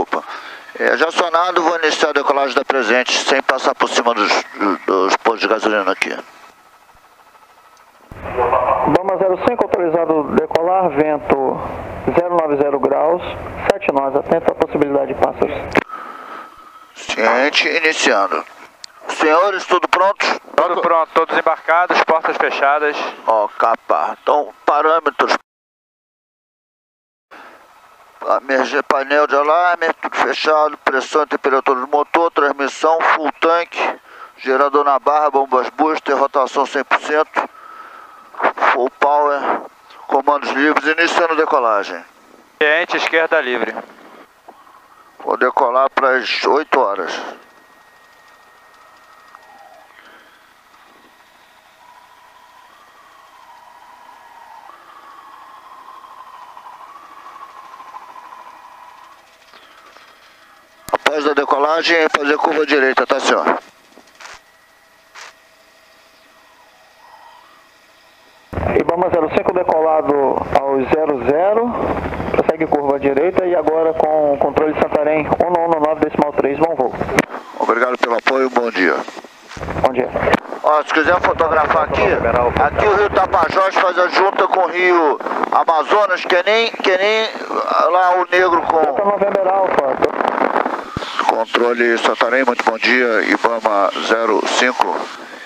desculpa. É, já sonado, vou iniciar a decolagem da presente, sem passar por cima dos, dos postos de gasolina aqui. Bama 05, autorizado decolar, vento 090 graus, 7 nós, atento à possibilidade de pássaros. Ciente, iniciando. Senhores, tudo pronto? Tudo pronto, todos embarcados, portas fechadas. Ó, capa. Então, parâmetros. Emergência, painel de alarme, tudo fechado, pressão e temperatura do motor, transmissão, full tank, gerador na barra, bombas booster, rotação 100%, full power, comandos livres, iniciando decolagem. Ciente, esquerda livre. Vou decolar para as 8 horas. Após a decolagem, fazer curva direita, tá senhor? Ibama 05 decolado ao 00, prossegue curva direita e agora com controle de Santarém 119 decimal 3, bom voo. Obrigado pelo apoio, bom dia. Bom dia. Ó, se quiser fotografar aqui, aqui o Rio Tapajós faz a junta com o Rio Amazonas, que é nem, que é nem lá o negro Delta com November Alpha, controle Santarém, muito bom dia, Ibama 05.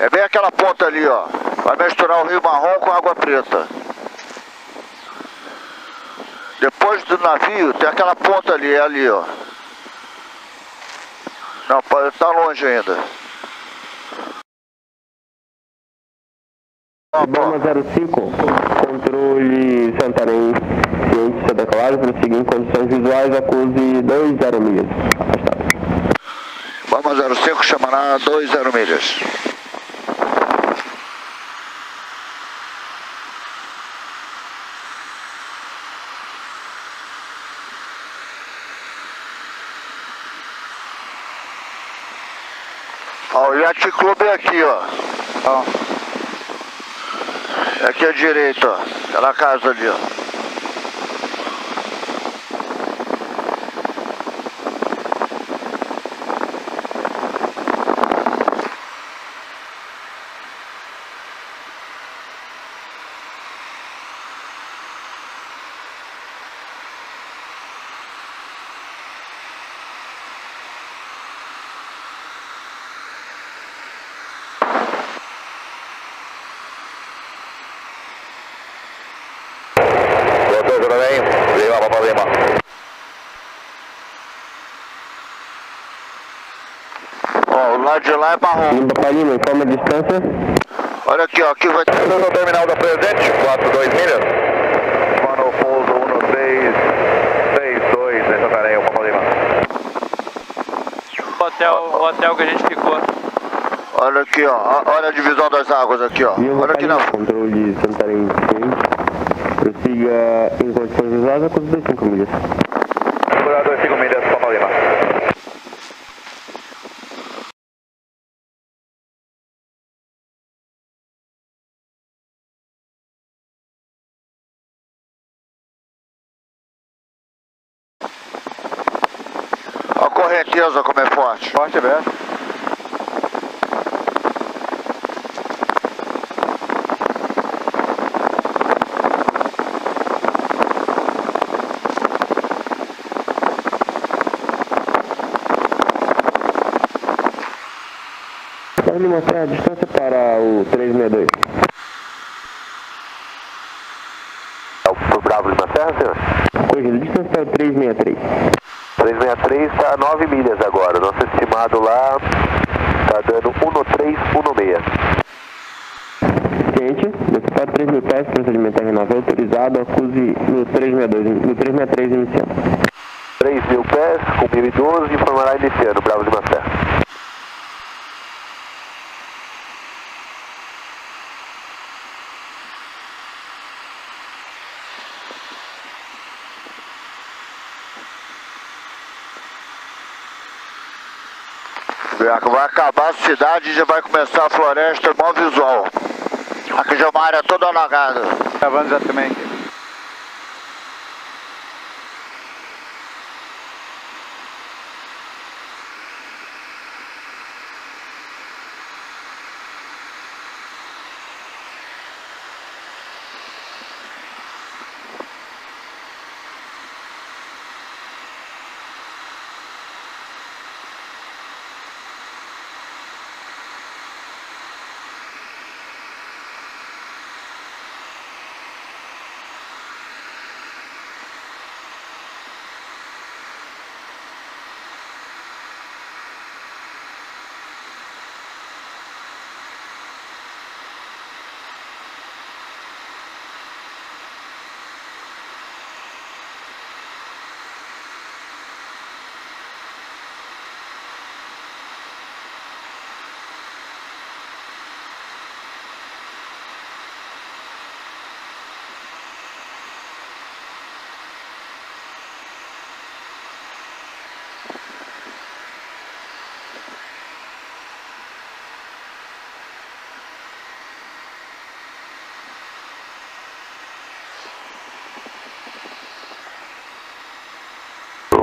É bem aquela ponta ali, ó. Vai misturar o Rio Marrom com água preta. Depois do navio tem aquela ponta ali, é ali, ó. Não, pode estar longe ainda. Ó, ó. Bama 05, controle Santarém, ciência declarado, prosseguir em condições visuais, acuse 20 milhas. Afastado. Bama 05 chamará 20 milhas. Ó, o Yacht Club é aqui, ó. Ó, Aqui à direita, ó. Aquela casa ali, ó. Doutor Jornalém, Lima, Papa Lima. Ó, o lado de lá é marrom. Lima para Lima, informa a distância. Olha aqui, ó, aqui vai ter... no terminal da Presente, 42 milhas. Mano, pouso 1362 em Santarém, Papa Lima. o hotel, o hotel que a gente ficou. Olha aqui, ó, olha a divisão das águas aqui, ó. Olha aqui na... Lima, controle Santarém, ciência. Prossiga em condições visuais, acuse 25 milhas. Segurado 25 milhas, Papa Lima. Ó a correnteza como é forte. Forte aberto. Pode me mostrar a distância para o 362. É o Bravo Lima Serra, senhor? Corrigindo, distância para o 363. 363 está a 9 milhas agora. Nosso estimado lá está dando 13116. Ciente, decifrado 3 mil pés, procedimento R9 autorizado, acuse no 362, no 363 iniciando. 3 mil pés, com 1012, informará iniciando, Bravo Lima Serra. Vai acabar a cidade e já vai começar a floresta, mó visual. Aqui já é uma área toda alagada. Gravando exatamente.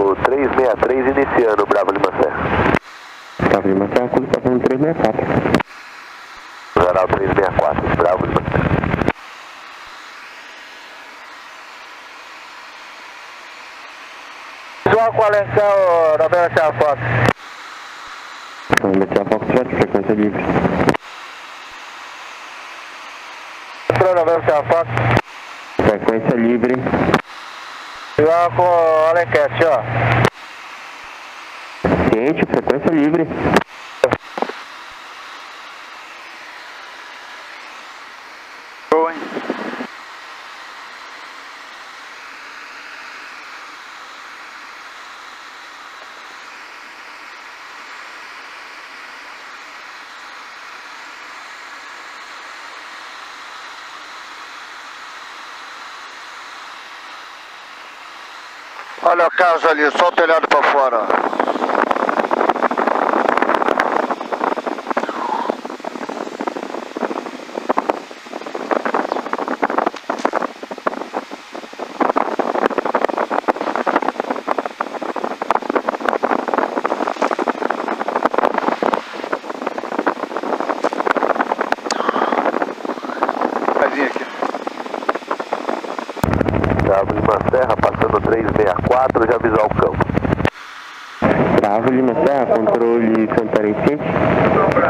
O 363 iniciando, Bravo Lima Serra. Bravo Lima Serra, falando 364. Geral 364, Bravo Lima Serra. Visual com Alencar, Novela Serra Fox. Então, Meteor Foxtrot, frequência livre. Novela Serra Fox. Frequência livre. Visual com Alencar, ó. Ciente, frequência livre. Olha a casa ali, só o telhado pra fora. Casinha aqui. Bravo Lima Serra, passando 364, já visual campo. Bravo Lima Serra, controle Santarém Ciente.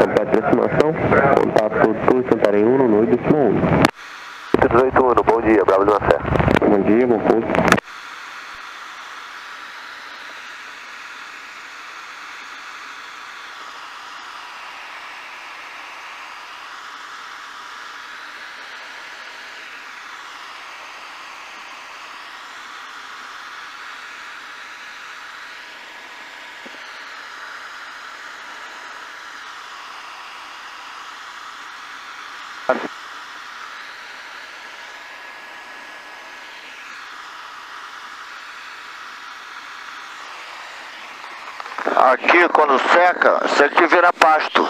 Completa aproximação. Contato Tour Santarém 1 no 8 1. 18 Uno, bom dia, Bravo Lima Serra. Bom dia, bom pouso. Aqui, quando seca, isso aqui vira pasto.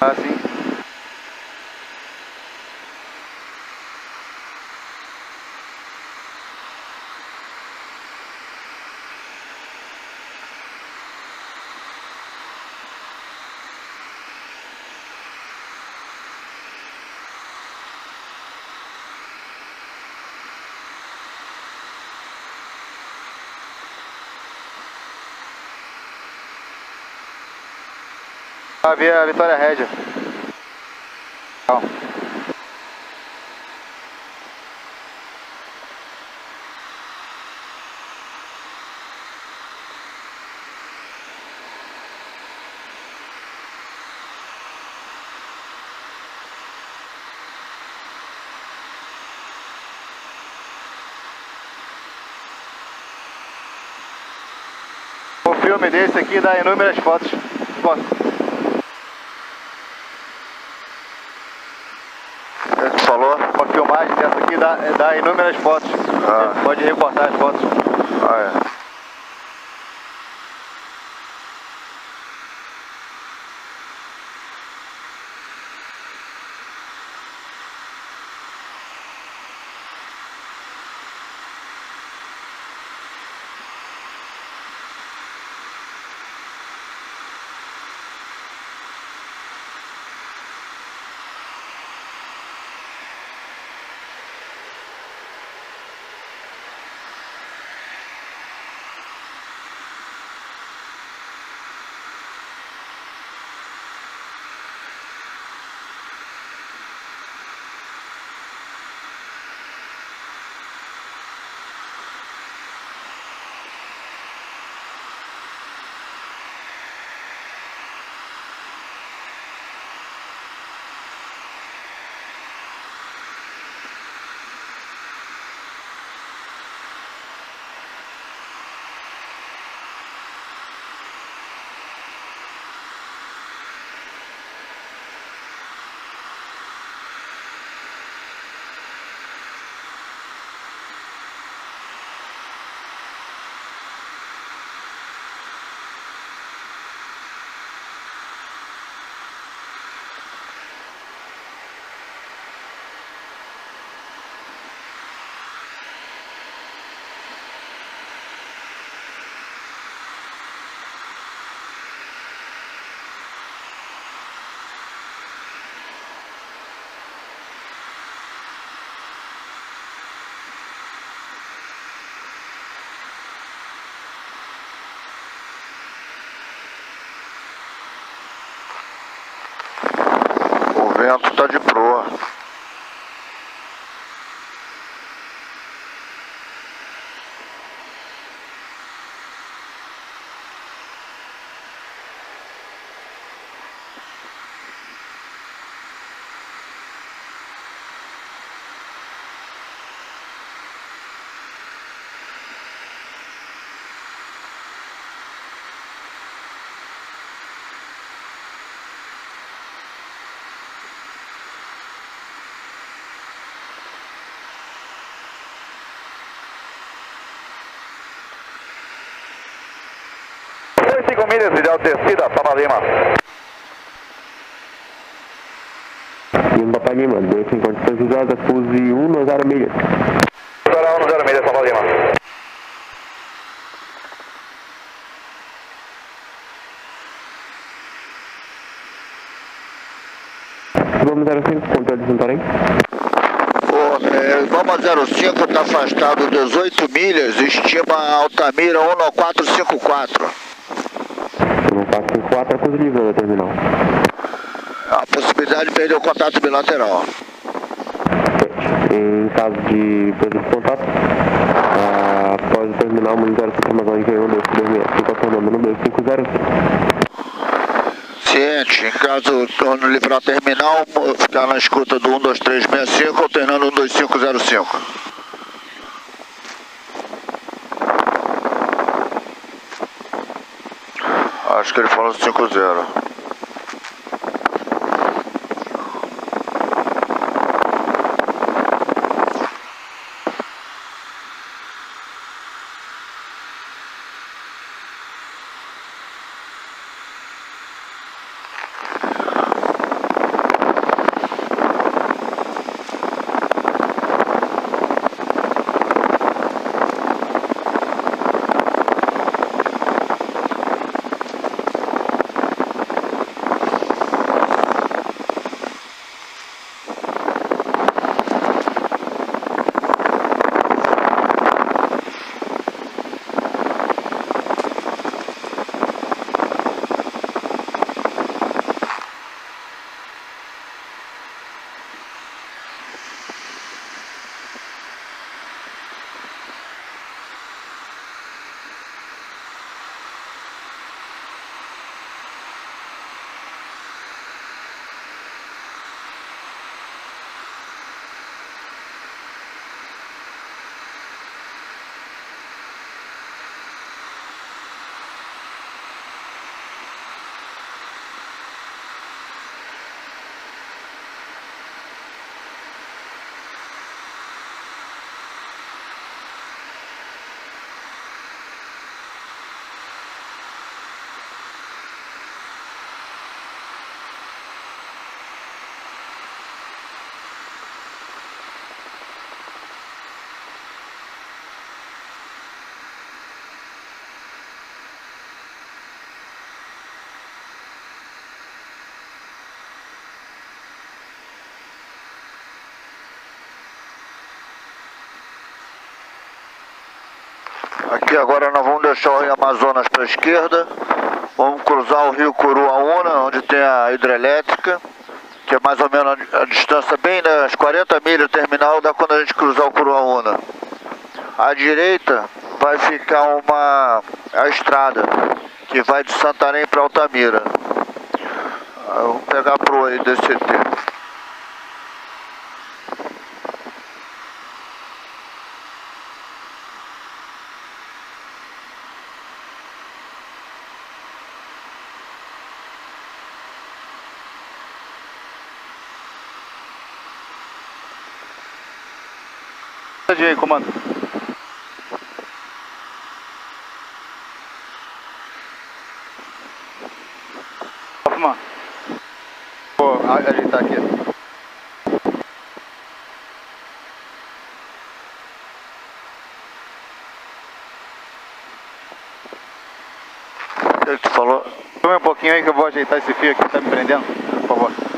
Ah, a Vitória Rédia. O filme desse aqui dá inúmeras fotos. Bom, Ele falou? Uma filmagem dessa aqui dá, dá inúmeras fotos. Ah. Você Pode recortar as fotos. Ah, é. Vento tá de proa. Dois, cinco milhas, ideal descida, Papa Lima. Lima Papai Lima, 2 em condições visuais, acuse 1 no 0 milhas. Agora 1 0 milhas, Papa Lima. Vamos 05, controle de Santarém. Vamos 05 está afastado 18 milhas, estima Altamira 1454. 1454, acuse livre da terminal. A possibilidade de perder o contato bilateral. Em caso de perda de contato, ah, após o terminal, monitora a informação de 1, 2, 3, 6, 5, número 2505. Ciente, em caso quando livrar o terminal, ficar na escuta do 12365, alternando 12505. Que ele falou 50. Aqui agora nós vamos deixar o Rio Amazonas para a esquerda. Vamos cruzar o Rio Curuaúna, onde tem a hidrelétrica, que é mais ou menos a, distância bem nas 40 milhas terminal da quando a gente cruzar o Curuaúna. À direita vai ficar uma a estrada que vai de Santarém para Altamira. Ah, Vamos pegar a proa aí desse CT. De aí, comando. Hoffman. Vou ajeitar aqui. Tu falou? Tome um pouquinho aí que eu vou ajeitar esse fio aqui que tá me prendendo, por favor.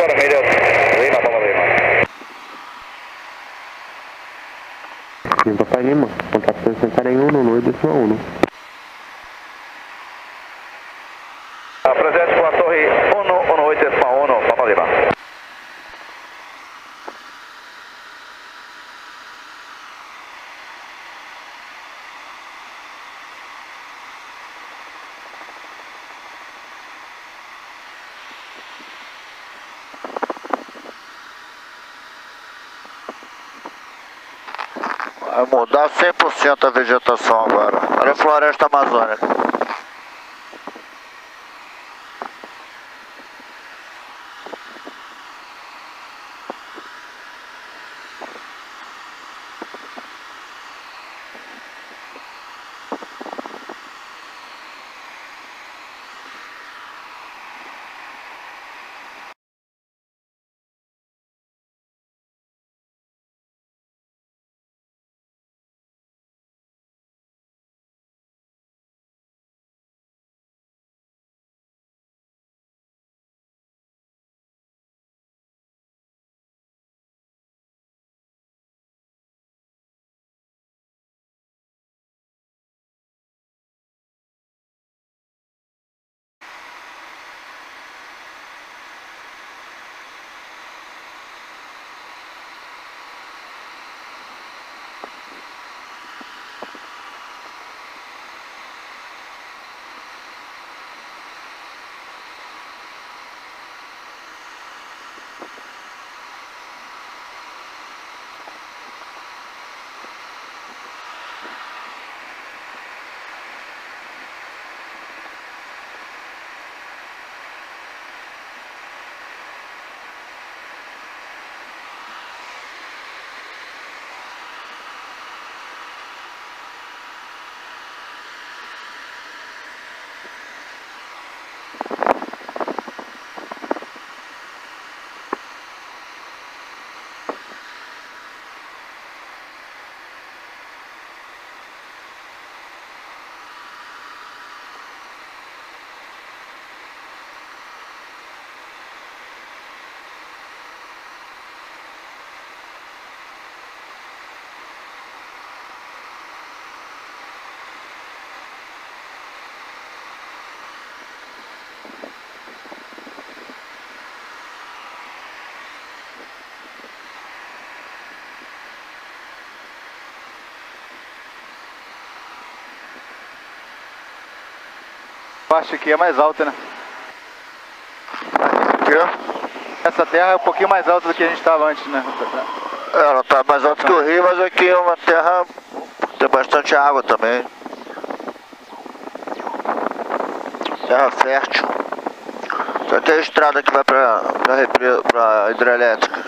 agora, melhor. Lima, toma Lima. Lima pra Lima, contato 61, 1, 2, 1, 1. Mudar 100% a vegetação agora. Olha a floresta amazônica. Parte aqui é mais alta, né? Aqui, Essa terra é um pouquinho mais alta do que a gente estava antes, né? ela tá mais alta que o rio, mas aqui é uma terra tem bastante água também. Terra fértil. Só tem a estrada que vai repre- pra hidrelétrica.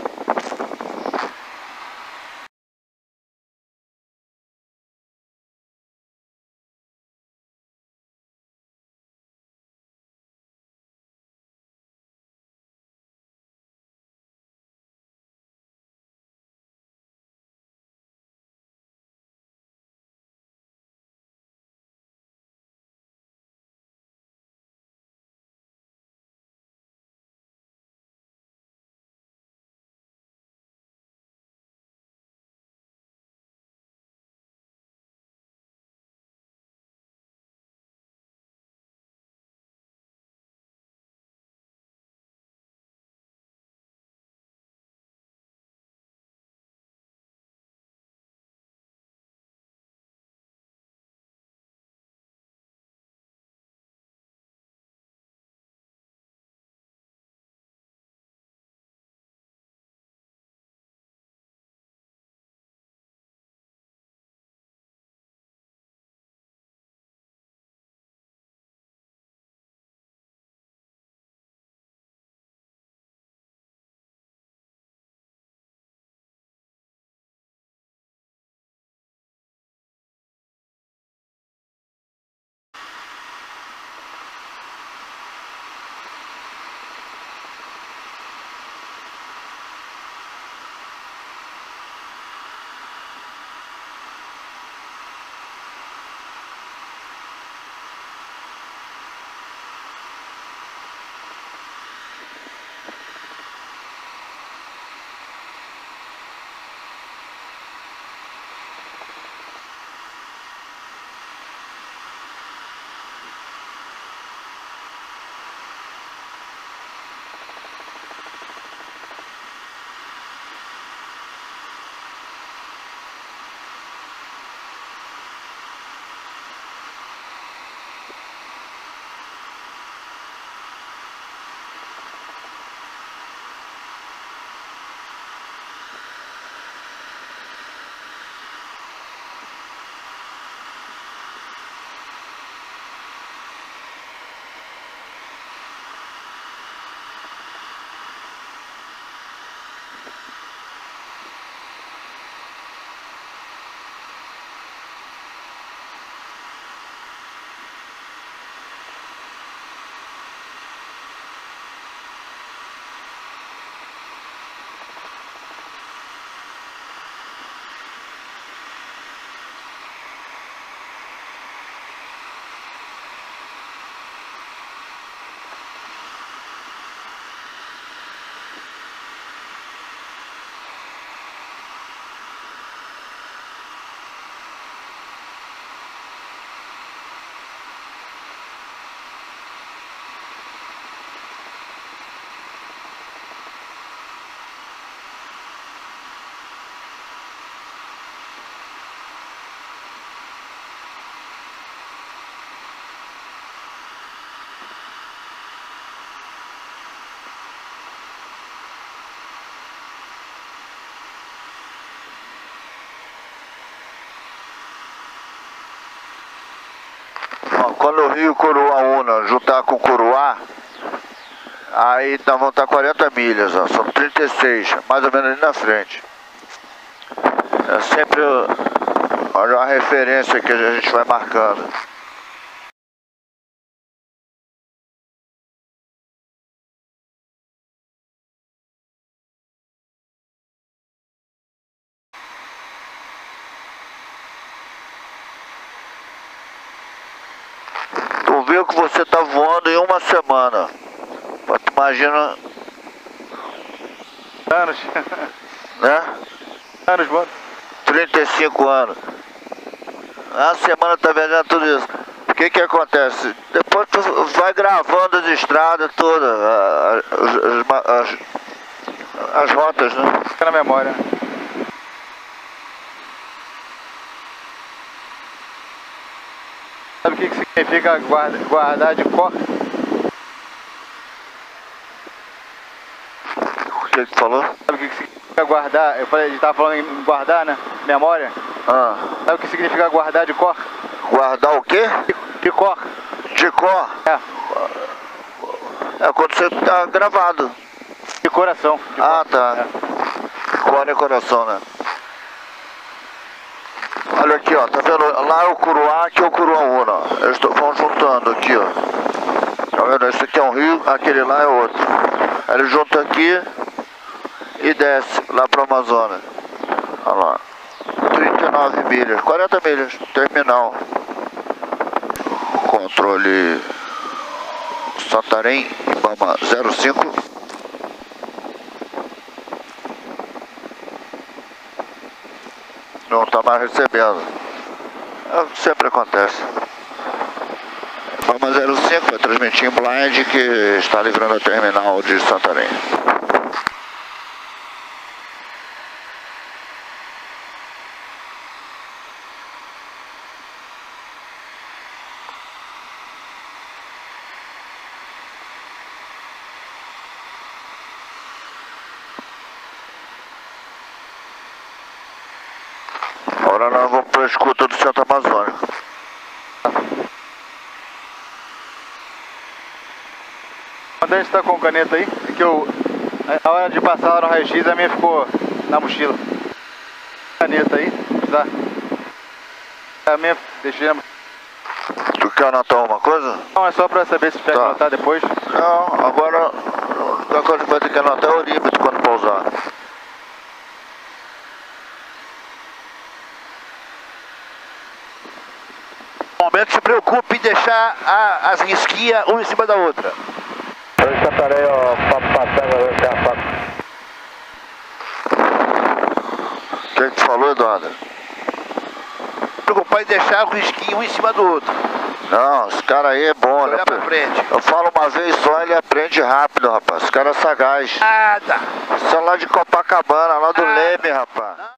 Quando o rio Coroaúna juntar com Coroá, aí nós vamos estar 40 milhas, ó, são 36, mais ou menos ali na frente. É sempre olha a referência que a gente vai marcando. Tu viu que você tá voando em uma semana. Tu imagina, Anos. né? Anos, mano. 35 anos. A semana tá viajando tudo isso. O que que acontece? Depois tu vai gravando as estradas todas, a- a- as, as, as rotas, né? Fica na memória. Sabe o que, que significa guarda- guardar de cor? O que tu falou? Sabe o que, que significa guardar? Eu falei, a gente tava falando em guardar, né? Memória. Ah, Sabe o que significa guardar de cor? guardar o quê? De, de cor. De cor. É, É quando você tá gravado. de coração. De Ah, cor. tá. É. Cor é coração, né? Olha aqui, ó, tá vendo? Lá é o Curuá, aqui é o Curuaúna. ó. Eles vão juntando aqui, ó. Tá vendo? Esse aqui é um rio, aquele lá é outro. Eles juntam aqui e desce lá pro Amazonas. Olha lá. 39 milhas, 40 milhas, terminal. Controle Santarém, Ibama 05. Não está mais recebendo. É sempre acontece. Ibama 05 vai transmitir em blind que está livrando a terminal de Santarém. Agora nós vamos para a escuta do Centro Amazônico. A gente tá com caneta aí, é que eu. A hora de passar lá no raio-x a minha ficou na mochila. Caneta aí, tá? A minha deixei na Tu quer anotar alguma coisa? Não, é só pra saber se tiver que Tá. anotar depois. Não, agora a coisa que vai ter que anotar é o orímetro quando pousar. momento se preocupe em deixar a- as risquinhas uma em cima da outra. Santarém, ó, papo passando, já papo. O que, que tu falou, Eduardo? Preocupar em deixar o risquinho um em cima do outro. Não, esse cara aí é bom, né? Pra frente. Eu falo uma vez só, ele aprende rápido, rapaz. Esse cara é sagaz. Nada. Isso é lá de Copacabana, lá do Ah. Leme, rapaz.